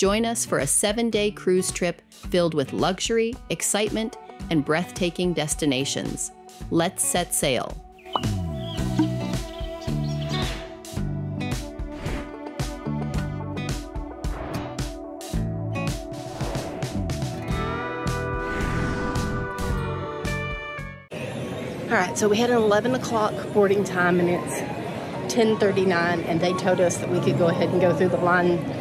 Join us for a seven day cruise trip filled with luxury, excitement, and breathtaking destinations. Let's set sail. All right, so we had an 11 o'clock boarding time and it's 10:39, and they told us that we could go ahead and go through the line.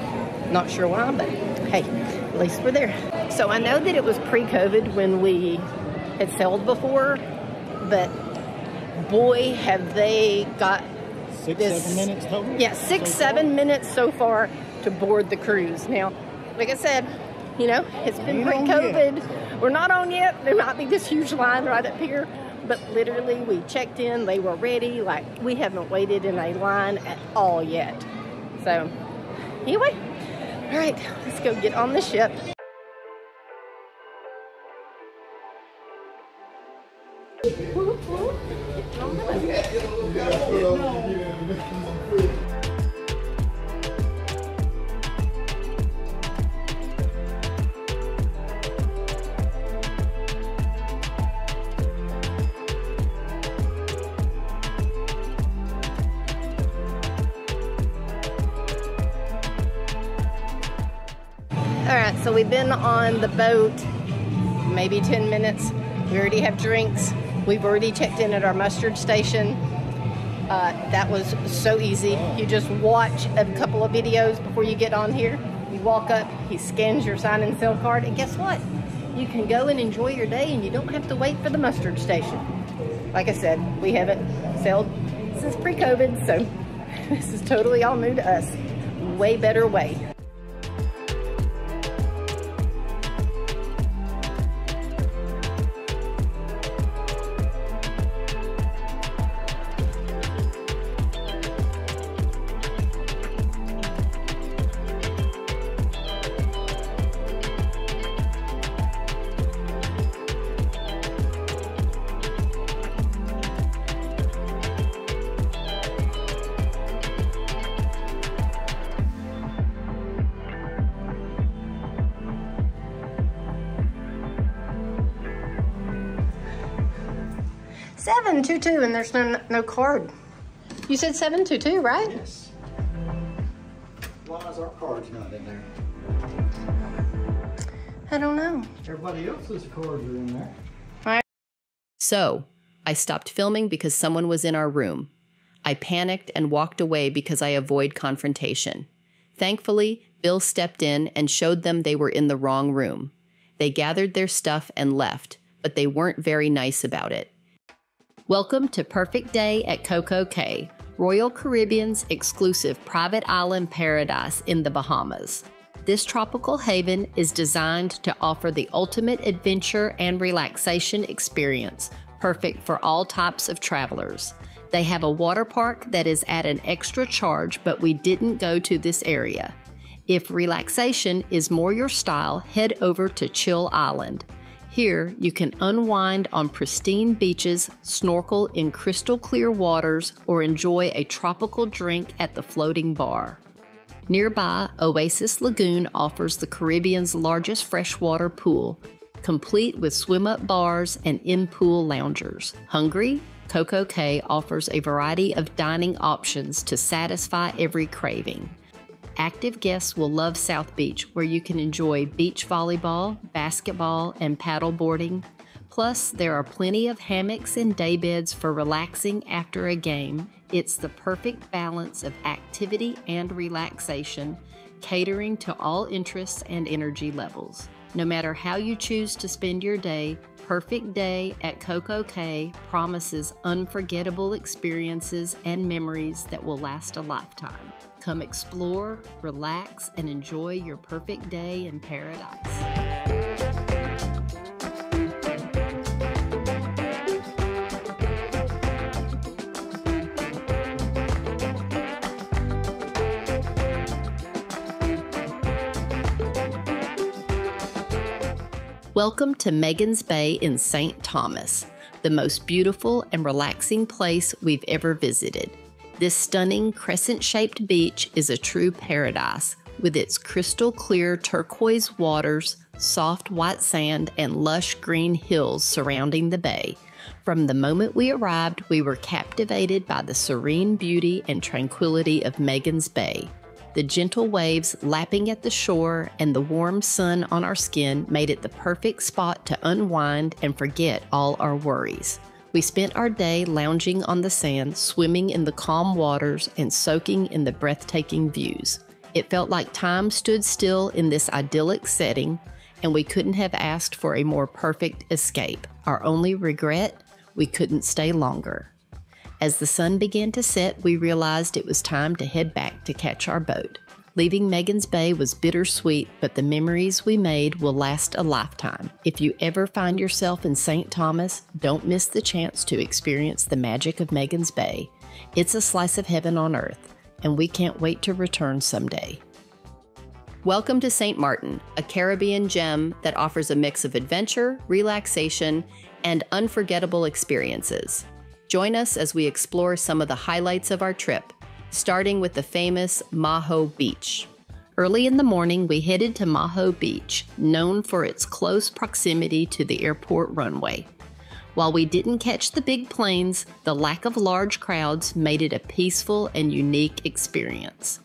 Not sure why, but hey, at least we're there. So I know that it was pre-COVID when we had sailed before, but boy, have they got Six, this- seven minutes total? yeah, six, So seven far? minutes so far to board the cruise. Now, like I said, you know, it's been pre-COVID. We're not on yet. There might be this huge line right up here. But literally, we checked in, they were ready. Like, we haven't waited in a line at all yet. So, anyway, all right, let's go get on the ship. We've been on the boat maybe 10 minutes. We already have drinks. We've already checked in at our mustard station. Uh, that was so easy. You just watch a couple of videos before you get on here. You walk up, he scans your Sign and Sail card, and guess what? You can go and enjoy your day and you don't have to wait for the mustard station. Like I said, we haven't sailed since pre COVID, so this is totally all new to us. Way better way. Seven two two, and there's no no card. You said seven two two, right? Yes. Why is our card's not in there? I don't know. Everybody else's cards are in there. So, I stopped filming because someone was in our room. I panicked and walked away because I avoid confrontation. Thankfully, Bill stepped in and showed them they were in the wrong room. They gathered their stuff and left, but they weren't very nice about it. Welcome to Perfect Day at Coco Cay, Royal Caribbean's exclusive private island paradise in the Bahamas. This tropical haven is designed to offer the ultimate adventure and relaxation experience, perfect for all types of travelers. They have a water park that is at an extra charge, but we didn't go to this area. If relaxation is more your style, head over to Chill Island. Here, you can unwind on pristine beaches, snorkel in crystal clear waters, or enjoy a tropical drink at the floating bar. Nearby, Oasis Lagoon offers the Caribbean's largest freshwater pool, complete with swim up bars and in pool loungers. Hungry? Coco Cay offers a variety of dining options to satisfy every craving. Active guests will love South Beach, where you can enjoy beach volleyball, basketball, and paddle boarding. Plus, there are plenty of hammocks and daybeds for relaxing after a game. It's the perfect balance of activity and relaxation, catering to all interests and energy levels. No matter how you choose to spend your day, Perfect Day at Coco Cay promises unforgettable experiences and memories that will last a lifetime. Come explore, relax, and enjoy your perfect day in paradise. Welcome to Magens Bay in St. Thomas, the most beautiful and relaxing place we've ever visited. This stunning crescent shaped beach is a true paradise, with its crystal clear turquoise waters, soft white sand, and lush green hills surrounding the bay. From the moment we arrived, we were captivated by the serene beauty and tranquility of Magens Bay. The gentle waves lapping at the shore and the warm sun on our skin made it the perfect spot to unwind and forget all our worries. We spent our day lounging on the sand, swimming in the calm waters, and soaking in the breathtaking views. It felt like time stood still in this idyllic setting, and we couldn't have asked for a more perfect escape. Our only regret? We couldn't stay longer. As the sun began to set, we realized it was time to head back to catch our boat. Leaving Magens Bay was bittersweet, but the memories we made will last a lifetime. If you ever find yourself in St. Thomas, don't miss the chance to experience the magic of Magens Bay. It's a slice of heaven on earth, and we can't wait to return someday. Welcome to St. Martin, a Caribbean gem that offers a mix of adventure, relaxation, and unforgettable experiences. Join us as we explore some of the highlights of our trip starting with the famous Maho Beach. Early in the morning, we headed to Maho Beach, known for its close proximity to the airport runway. While we didn't catch the big planes, the lack of large crowds made it a peaceful and unique experience.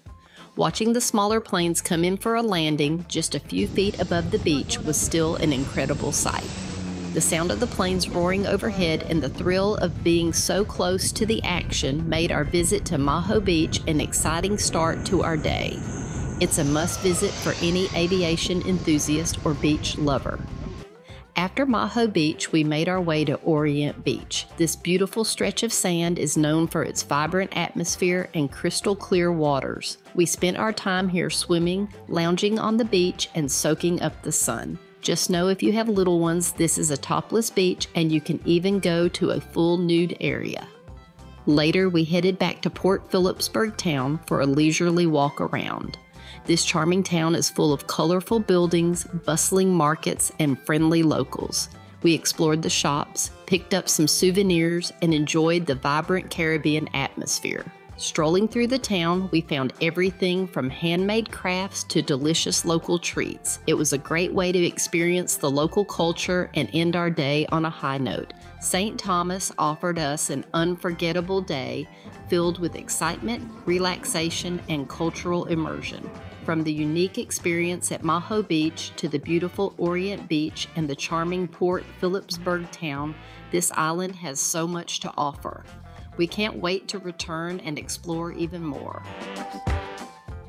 Watching the smaller planes come in for a landing just a few feet above the beach was still an incredible sight the sound of the planes roaring overhead, and the thrill of being so close to the action made our visit to Maho Beach an exciting start to our day. It's a must visit for any aviation enthusiast or beach lover. After Maho Beach, we made our way to Orient Beach. This beautiful stretch of sand is known for its vibrant atmosphere and crystal clear waters. We spent our time here swimming, lounging on the beach, and soaking up the sun. Just know if you have little ones, this is a topless beach and you can even go to a full nude area. Later, we headed back to Port Philipsburg town for a leisurely walk around. This charming town is full of colorful buildings, bustling markets, and friendly locals. We explored the shops, picked up some souvenirs, and enjoyed the vibrant Caribbean atmosphere. Strolling through the town, we found everything from handmade crafts to delicious local treats. It was a great way to experience the local culture and end our day on a high note. St. Thomas offered us an unforgettable day filled with excitement, relaxation, and cultural immersion. From the unique experience at Maho Beach to the beautiful Orient Beach and the charming Port Philipsburg town, this island has so much to offer. We can't wait to return and explore even more.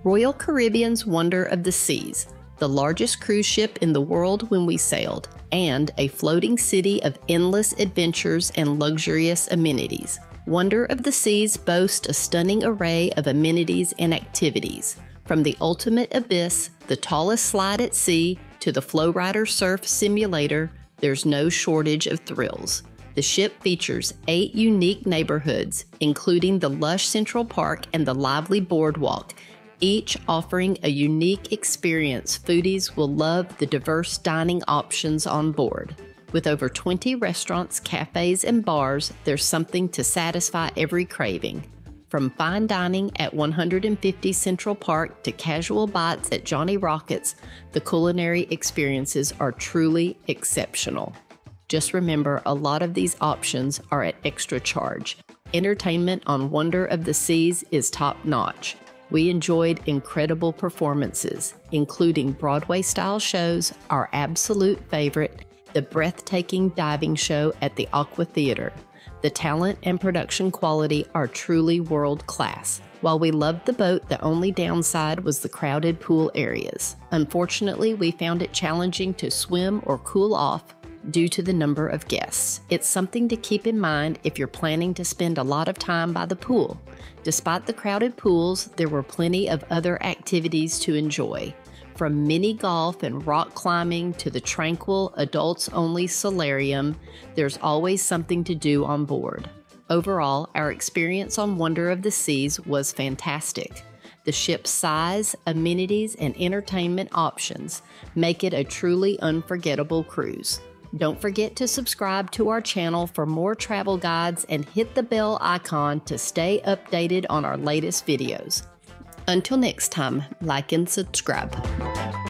Royal Caribbean's Wonder of the Seas, the largest cruise ship in the world when we sailed, and a floating city of endless adventures and luxurious amenities. Wonder of the Seas boasts a stunning array of amenities and activities, from the ultimate abyss, the tallest slide at sea, to the Flowrider Surf Simulator, there's no shortage of thrills. The ship features eight unique neighborhoods, including the lush Central Park and the lively boardwalk, each offering a unique experience foodies will love the diverse dining options on board. With over 20 restaurants, cafes, and bars, there's something to satisfy every craving. From fine dining at 150 Central Park to casual bites at Johnny Rockets, the culinary experiences are truly exceptional. Just remember, a lot of these options are at extra charge. Entertainment on Wonder of the Seas is top notch. We enjoyed incredible performances, including Broadway style shows, our absolute favorite, the breathtaking diving show at the Aqua Theater. The talent and production quality are truly world class. While we loved the boat, the only downside was the crowded pool areas. Unfortunately, we found it challenging to swim or cool off due to the number of guests. It's something to keep in mind if you're planning to spend a lot of time by the pool. Despite the crowded pools, there were plenty of other activities to enjoy. From mini golf and rock climbing to the tranquil adults only solarium, there's always something to do on board. Overall, our experience on Wonder of the Seas was fantastic. The ship's size, amenities, and entertainment options make it a truly unforgettable cruise. Don't forget to subscribe to our channel for more travel guides and hit the bell icon to stay updated on our latest videos. Until next time, like and subscribe.